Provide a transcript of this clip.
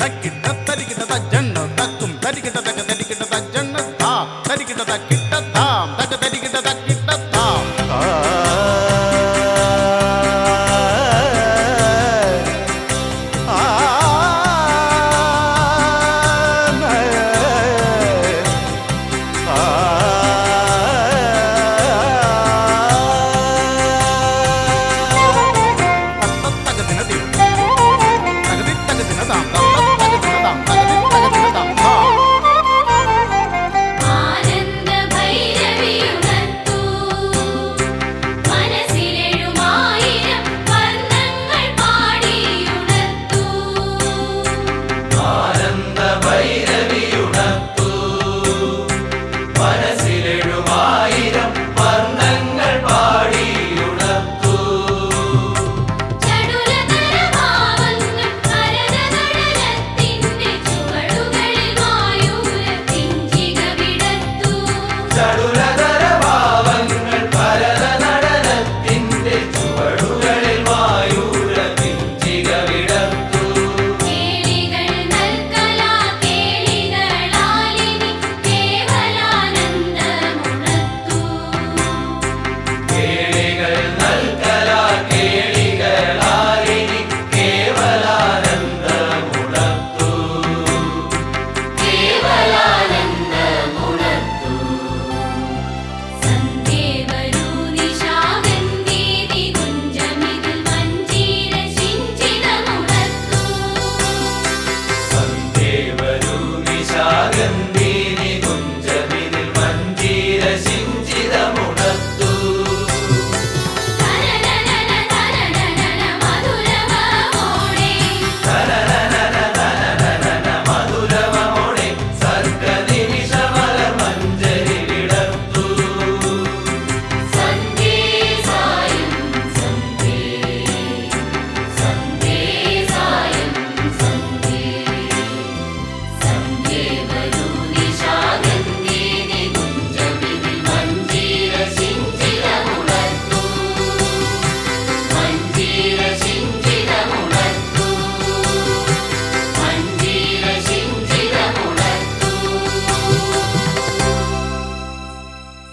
தக்கிட்ட தலிக்கிட்ட தஜன்